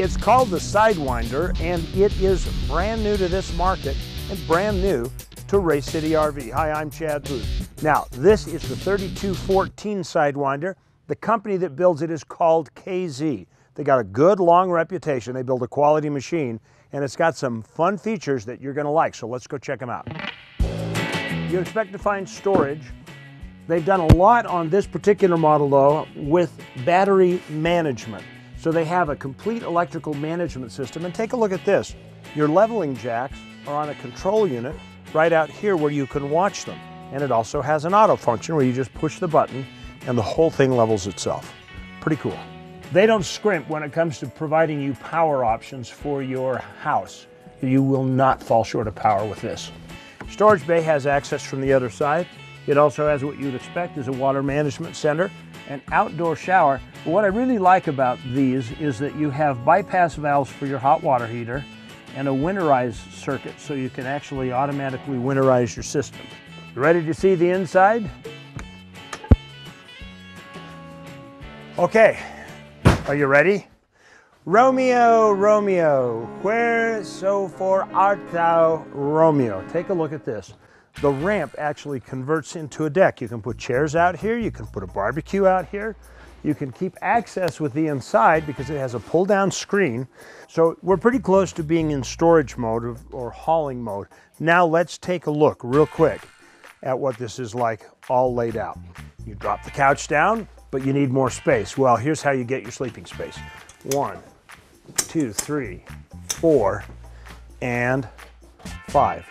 It's called the Sidewinder, and it is brand new to this market and brand new to Ray Citte RV. Hi, I'm Chad Booth. Now, this is the 3214 Sidewinder. The company that builds it is called KZ. They got a good long reputation. They build a quality machine, and it's got some fun features that you're gonna like, so let's go check them out. You expect to find storage. They've done a lot on this particular model though with battery management. So they have a complete electrical management system. And take a look at this. Your leveling jacks are on a control unit right out here where you can watch them. And it also has an auto function where you just push the button and the whole thing levels itself. Pretty cool. They don't scrimp when it comes to providing you power options for your house. You will not fall short of power with this. Storage bay has access from the other side. It also has what you'd expect is a water management center, an outdoor shower. But what I really like about these is that you have bypass valves for your hot water heater and a winterized circuit so you can actually automatically winterize your system. Ready to see the inside? Okay, are you ready? Romeo, Romeo, where so for art thou, Romeo? Take a look at this. The ramp actually converts into a deck. You can put chairs out here, you can put a barbecue out here, you can keep access with the inside because it has a pull down screen. So we're pretty close to being in storage mode or hauling mode. Now let's take a look real quick at what this is like all laid out. You drop the couch down, but you need more space. Well, here's how you get your sleeping space. One, two, three, four, and five.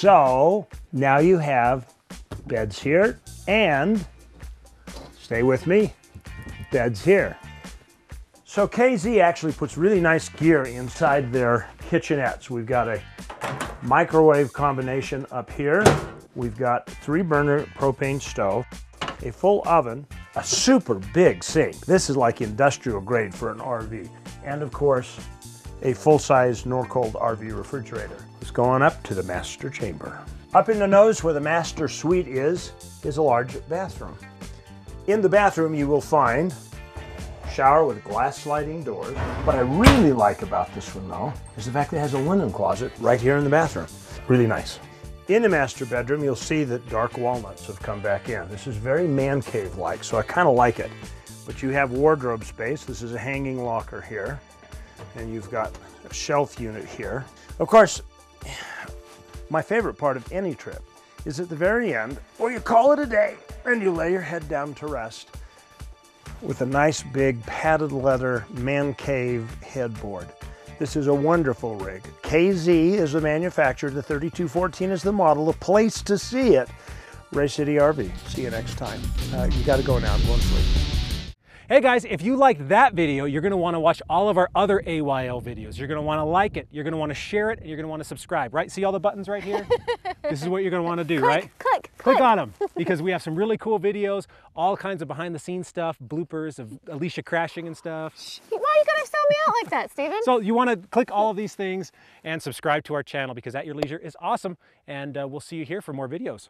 So now you have beds here and, stay with me, beds here. So KZ actually puts really nice gear inside their kitchenettes. We've got a microwave combination up here. We've got three burner propane stove, a full oven, a super big sink. This is like industrial grade for an RV. And of course, a full-size Norcold RV refrigerator. It's going up to the master chamber. Up in the nose where the master suite is, is a large bathroom. In the bathroom you will find shower with glass sliding doors. What I really like about this one though, is the fact that it has a linen closet right here in the bathroom. Really nice. In the master bedroom, you'll see that dark walnuts have come back in. This is very man cave-like, so I kind of like it. But you have wardrobe space. This is a hanging locker here and you've got a shelf unit here. Of course, my favorite part of any trip is at the very end where you call it a day and you lay your head down to rest with a nice big padded leather man cave headboard. This is a wonderful rig. KZ is the manufacturer, the 3214 is the model, the place to see it. Ray Citte RV. See you next time. Uh, you got to go now. I'm going to sleep. Hey guys, if you liked that video, you're gonna wanna watch all of our other AYL videos. You're gonna wanna like it, you're gonna wanna share it, and you're gonna wanna subscribe, right? See all the buttons right here? this is what you're gonna wanna do, click, right? Click, click. Click on them, because we have some really cool videos, all kinds of behind the scenes stuff, bloopers of Alicia crashing and stuff. Why are you gonna sell me out like that, Steven? So you wanna click all of these things and subscribe to our channel because At Your Leisure is awesome, and uh, we'll see you here for more videos.